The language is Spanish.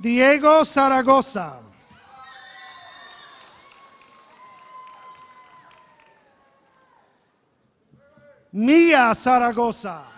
Diego Zaragoza. Mia Zaragoza.